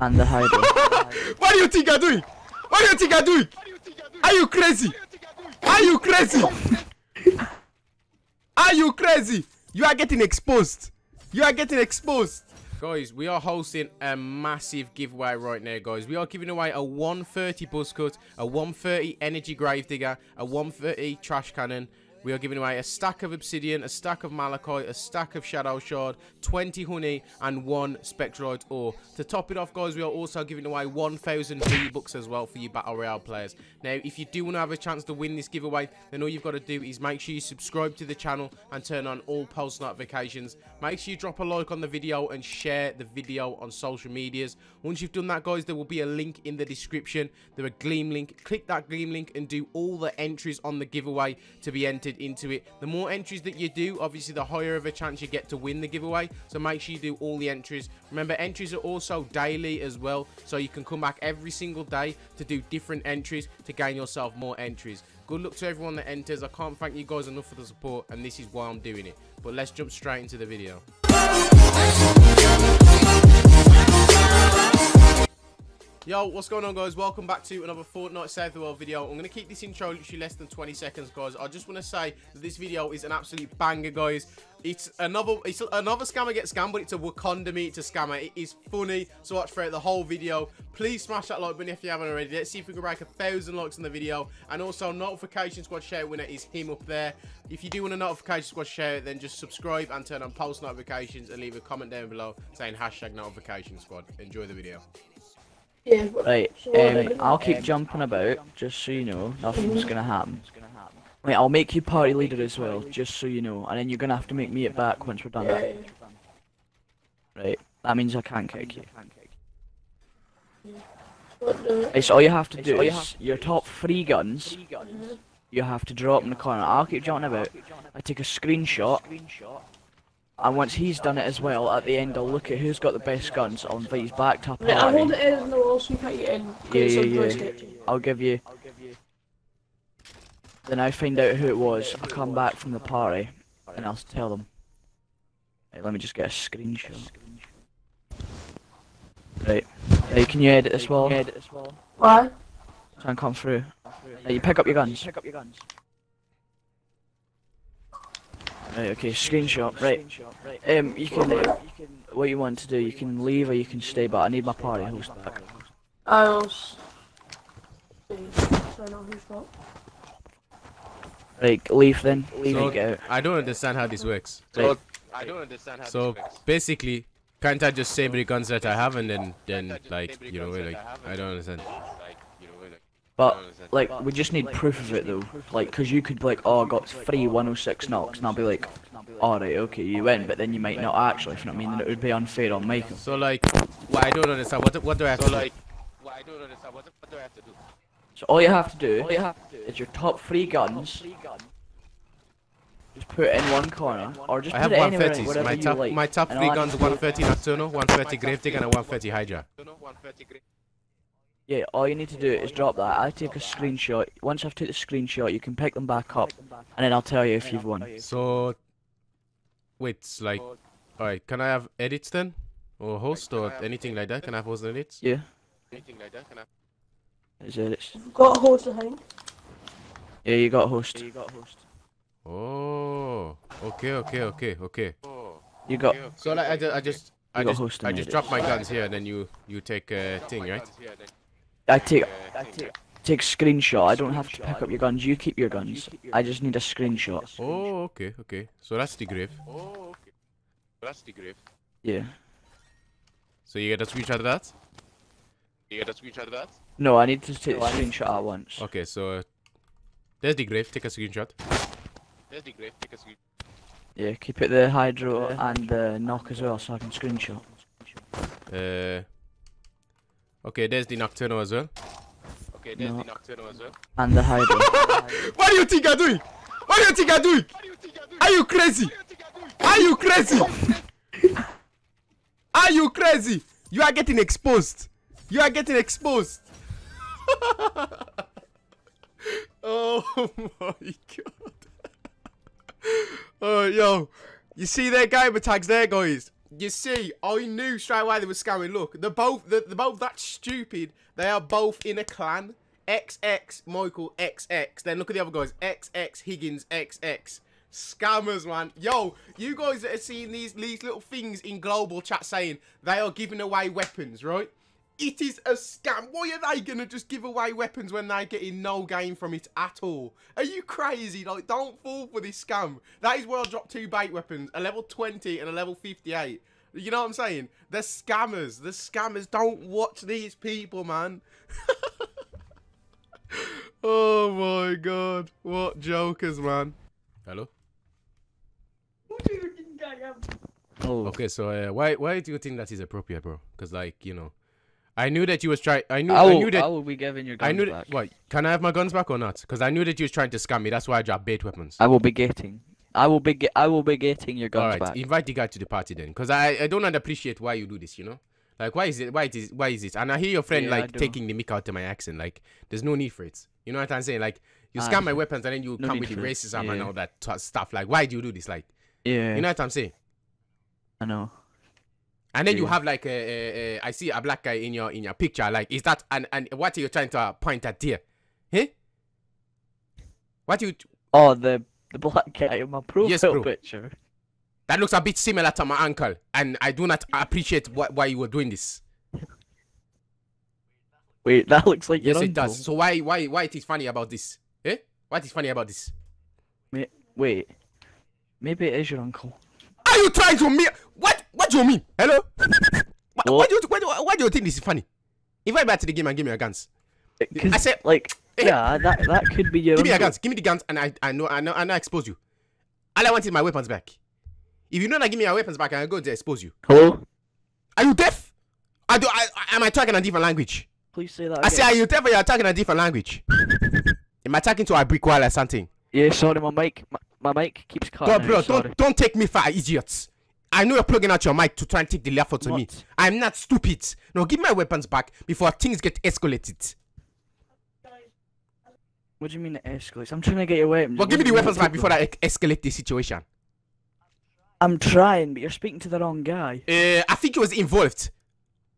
And the Hydra. what do you think I'm doing? What do you think I'm doing? Are you crazy? Are you crazy? Are you crazy? You are getting exposed. You are getting exposed. Guys, we are hosting a massive giveaway right now, guys. We are giving away a 130 buzz cut, a 130 energy gravedigger, a 130 trash cannon, we are giving away a stack of obsidian, a stack of malachite, a stack of shadow shard, 20 honey, and one spectralite ore. To top it off, guys, we are also giving away 1,000 V-Bucks as well for you Battle Royale players. Now, if you do want to have a chance to win this giveaway, then all you've got to do is make sure you subscribe to the channel and turn on all post notifications. Make sure you drop a like on the video and share the video on social medias. Once you've done that, guys, there will be a link in the description. There a Gleam link. Click that Gleam link and do all the entries on the giveaway to be entered entered into it. The more entries that you do, obviously the higher of a chance you get to win the giveaway. So make sure you do all the entries. Remember, entries are also daily as well. So you can come back every single day to do different entries to gain yourself more entries. Good luck to everyone that enters. I can't thank you guys enough for the support and this is why I'm doing it. But let's jump straight into the video. Yo, what's going on guys? Welcome back to another Fortnite Save the World video. I'm going to keep this intro literally less than 20 seconds, guys. I just want to say that this video is an absolute banger, guys. It's another it's another scammer gets scammed, but it's a Wakanda meet to scammer. It is funny to watch throughout the whole video. Please smash that like button if you haven't already. Let's see if we can break a thousand likes on the video. And also, notification squad share winner is him up there. If you do want a notification squad share, then just subscribe and turn on post notifications and leave a comment down below saying hashtag notification squad. Enjoy the video. Yeah. Right. Um, I'll keep jumping about, just so you know. Nothing's gonna happen. Wait, I'll make you party leader as well, just so you know. And then you're gonna have to make me it back once we're done that. Right. That means I can't kick you. Right, so all you have to do is your top three guns. You have to drop in the corner. I'll keep jumping about. I take a screenshot. And once he's done it as well, at the end I'll look at who's got the best guns. I'll invite his back to a party. I hold it in the wall so you can't get in. Yeah, yeah, yeah. I'll give you. Then I find out who it was. I come back from the party, and I'll tell them. Right, let me just get a screenshot. Right. Hey, can you edit this wall? Why? Try and come through. Right, you pick up your guns. Pick up your guns. Right, okay, screenshot. Right. Um, you can, uh, what you want to do, you can leave or you can stay, but I need my party host back. I'll stay. Right, leave then. Leave so, and get out. I don't understand how this works. So, I don't understand how so basically, can't I just say the guns that I have and then, then like, you know, like, I don't understand. But, like, we just need proof of it, though. Like, because you could be like, oh, I got three 106 knocks, and I'll be like, alright, okay, you win, but then you might not actually, if you know what I mean, then it would be unfair on Michael. So, like, what I don't understand, what, what do I have so, to like, do? What I don't understand, what, what do I have to do? So all you have to do, all you have to do is your top three guns, just put it in one corner, or just I put have it 130s. My top, like. my top three guns: 130 Nocturno, 130 Gravedigger, and a 130 Hydra. Yeah, all you need to do is drop that. I take a screenshot. Once I've taken the screenshot, you can pick them back up, and then I'll tell you if you've won. So, wait, like, alright, can I have edits then? Or host or anything like that? Can I have host edits? Yeah. Anything like that? Can I? Is edits? Got a host, I think. Yeah, you got host. Yeah, you got host. Oh, okay, okay, okay, okay. Oh, you got. So like, I, just, I just, I just, I just drop my guns here, and then you, you take a thing, right? I take, I take, take screenshot. I don't have to pick up your guns. You keep your guns. I just need a screenshot. Oh, okay, okay. So that's the grave. Oh, okay. That's the grave. Yeah. So you get a screenshot of that? You get a screenshot of that? No, I need to take a screenshot at once. Okay, so uh, there's the grave. Take a screenshot. There's the grave. Take a screenshot. Yeah, keep it the Hydra and the knock as well, so I can screenshot. Uh. Okay, there's the Nocturno as well. Okay, there's the Nocturno as well. And the Hydra. what do you think I'm doing? What do you think I'm doing? Are you crazy? Are you crazy? Are you crazy? You are getting exposed. You are getting exposed. oh my god. Oh, yo. You see their gamer tags there, guys? You see, I knew straight away they were scamming. Look, they're both they're, they're both that stupid. They are both in a clan. XX Michael XX. Then look at the other guys. XX Higgins XX. Scammers, man. Yo, you guys that are seeing these these little things in global chat saying they are giving away weapons, right? It is a scam. Why are they gonna just give away weapons when they're getting no gain from it at all? Are you crazy? Like, don't fall for this scam. That is where I dropped two bait weapons, a level 20 and a level 58. You know what I'm saying? The scammers. The scammers don't watch these people, man. oh my god. What jokers, man. Hello? Oh, Okay, so uh, why why do you think that is appropriate, bro? Because like you know, I knew that you was trying. I knew I I, knew that I will be giving your I guns knew back. that. What? Can I have my guns back or not? Because I knew that you was trying to scam me. That's why I dropped bait weapons. I will be getting. I will be. Ge- I will be getting your guns right, back. invite the guy to the party then, because I I don't appreciate why you do this. You know, like why is it? Why it is? Why is it? And I hear your friend Yeah, like taking the mic out of my accent. Like there's no need for it. You know what I'm saying? Like you Ah, scam my weapons and then you no come with the racism and all that t- stuff. Like why do you do this? Like yeah, you know what I'm saying? I know. And then you have like a, a, a, I see a black guy in your in your picture. Like, is that and and what are you trying to point at there? Huh? What you? Oh, the the black guy in my profile Yes, bro. picture. That looks a bit similar to my uncle, and I do not appreciate wh- why you were doing this. Wait, that looks like Yes, it uncle. does. So why why why it is funny about this? Eh? What is funny about this? Ma- Wait, maybe it is your uncle. Are you trying to me? What what do you mean? Hello? What, What? what do you why, do- why do you think this is funny? Invite me back to the game and give me your guns. I said- like, Eh. yeah, that that could be your. Give me your guns. Give me the guns, and I I know I know I know I expose you. All I want is my weapons back. If you know not give me your weapons back, I'm going to expose you. Hello, Are you deaf? I do. I, I, am I talking a different language? please say that. I say, are you deaf or you're talking a different language? am I talking to a brick wall or something? Yeah, sorry, my mic, my, my mic keeps cutting. God, bro, out, don't don't take me for idiots. I know you're plugging out your mic to try and take the left out of me. I'm not stupid. No, give my weapons back before things get escalated. What do you mean it escalates? I'm trying to get your weapons. Well, give me the weapons back before? I escalate the situation. I'm trying, but you're speaking to the wrong guy. Uh, I think he was involved.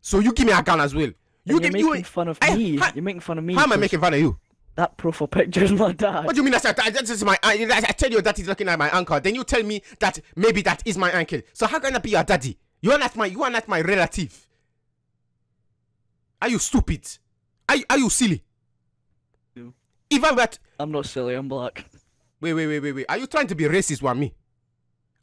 So you give me a gun as well. You you're making you. fun of I- me. you're making fun of me. How am I making fun of you? That profile picture is my dad? What do you mean? That's, that, that is my. Uh, I, I tell you that is looking at my uncle. Then you tell me that maybe that is my uncle. So how can I be your daddy? You are not my. You are not my relative. Are you stupid? Are you- are you silly? No. If I were. I'm not silly. I'm black. Wait, wait, wait, wait, wait. Are you trying to be racist with me?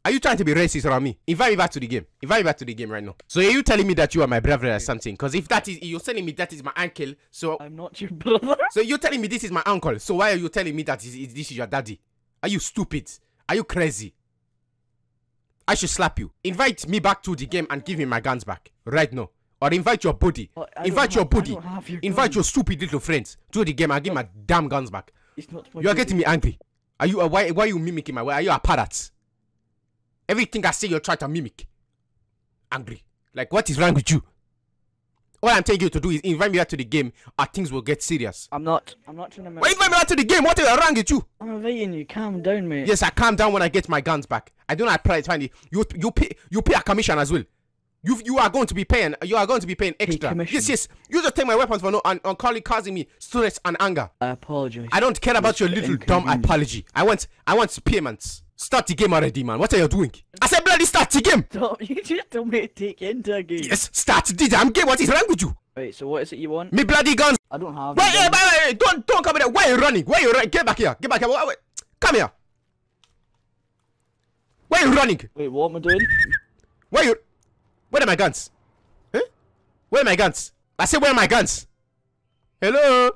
Are you trying to be racist around me? Invite me back to the game. Invite me back to the game right now. So are you telling me that you are my brother or something? Because if that is, you're telling me that is my uncle. So, I'm not your brother. so you're telling me this is my uncle. So why are you telling me that is, is- this is your daddy? Are you stupid? Are you crazy? I should slap you. Invite me back to the game and give me my guns back right now. Or invite your buddy. But Invite your have- buddy. your Invite guns. your stupid little friends to the game and give my damn guns back. It's not You are getting me angry. Are you? Uh, why? Why are you mimicking my? Why are you a parrot? Everything I say, you're trying to mimic. Angry. Like what is wrong with you? All I'm telling you to do is invite me back to the game, or things will get serious. I'm not. I'm not trying to. Make... invite me back to the game? What is wrong with you? I'm inviting you. Calm down, mate. Yes, I calm down when I get my guns back. I do not pray twenty. You you pay you pay a commission as well. You you are going to be paying. You are going to be paying extra. commission. Yes, yes. You just take my weapons for no and, and calling causing me stress and anger. I apologize. I don't care about your little dumb apology. I want I want payments. Start the game already, man. What are you doing? I said bloody start the game. Stop. You just told me to take into game. Yes, start the damn game. What is wrong with you? Wait. So what is it you want? Me bloody guns. I don't have. Wait, wait, wait, wait. Don't don't come in here. Why are you running? Why are you running? Get back here. Get back here. Wait, wait. Come here. Why are you running? Wait. What am I doing? Where you? Where are my guns? Huh? Where are my guns? I said, where are my guns? Hello?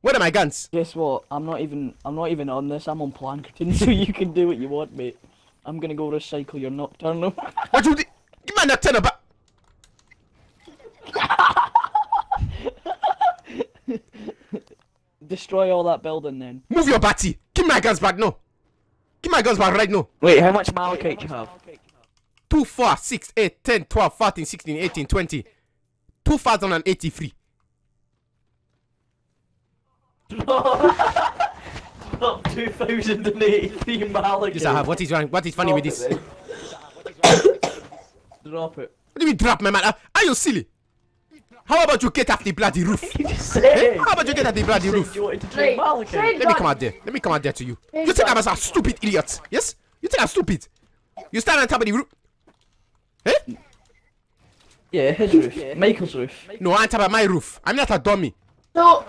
Where are my guns? Guess what? I'm not even. I'm not even on this. I'm on Plankerton, so you can do what you want, mate. I'm gonna go recycle your Nocturno. What you? di- Give me a Nocturno back. Destroy all that building then. Move your body. Give me my guns back now. Give my guns back right now. Wait, how much malachite you have? 2, 4, 6, 8, 10, 12, 14, 16, 18, 20. 2083. Not 2083 malachite. Yes, I have. What is wrong? What is funny with this? Drop it. What do you mean drop my man? Are- Are you silly? How about you get off the bloody roof? You just Eh? said. How about you get off the bloody You roof? said you wanted to Hey, drink Malachite. say- Let me come out there. Let me come out there to you. You think I'm a stupid idiot? Yes? You think I'm stupid? You stand on top of the roof? Eh? Yeah, his roof. Michael's roof. No, I'm on top of my roof. I'm not a dummy. No.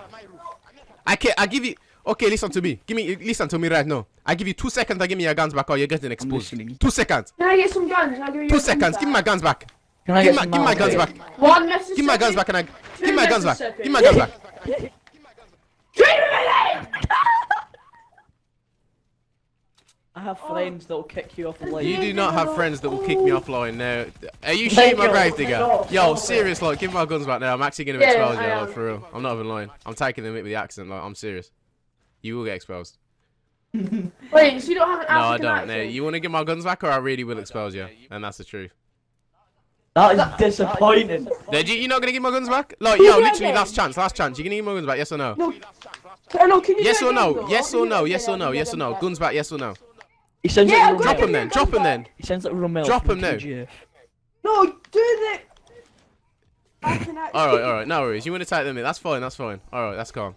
I can't. I give you. Okay, listen to me. Give me. Listen to me right now. I give you two seconds. I give me your guns back, or you're getting exposed. Two seconds. Can I get some guns? I'll give you Two your seconds. guns Give me my guns back. Can I Give get my, some give my guns back. One Mississippi. Give my guns back, and I. Give my guns back. Give my guns back. Three minutes! I have oh. friends that'll kick you off line. You do not have friends that will kick me offline now. Are you shooting my grave digger? Yo, stop serious, like, give me my guns back now. I'm actually gonna Yeah, expose you, like, for real. I'm not even lying. I'm taking them with the accent, like, I'm serious. You will get exposed. Wait, so you don't have an accent. No, I don't. accent? No, you want to get my guns back, or I really will expose you, and that's the truth. That is disappointing. Did you? You not gonna give my guns back? Like, yo, literally, last chance, last chance. You gonna give my guns back? Yes or no? No. Can, no, can you Yes do it or no? Yes or no? Yes or no? Yes or no? Guns back? Yes or no? He sounds Yeah, like I'm Romel. gonna Drop him then. Drop him then. He sounds like Romel. Drop him now. No, do the. African accent. All right, all right. No worries. You want to take them in? That's fine. That's fine. All right, that's calm.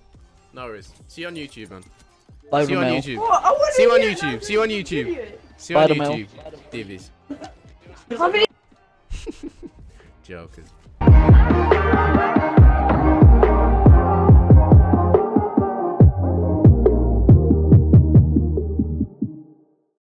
No worries. See you on YouTube, man. Bye, See you on YouTube. What? I wanna See you on hear an YouTube. See you on YouTube. See you on Spider-Man. YouTube. Divvies. How many Jokers.